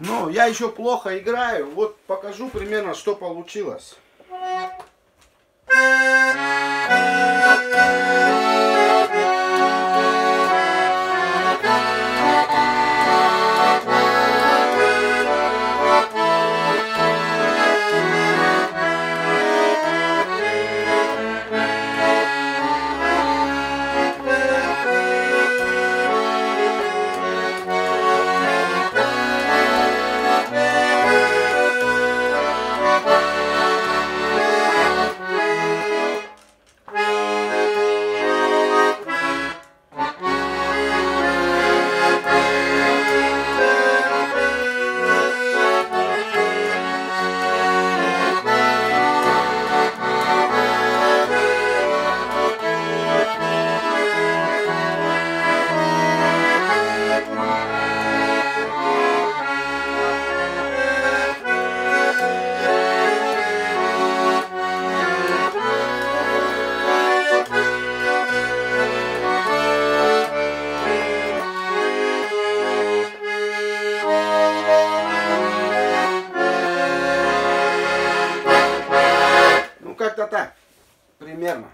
Ну, я еще плохо играю. Вот покажу примерно, что получилось. Как-то так. Примерно.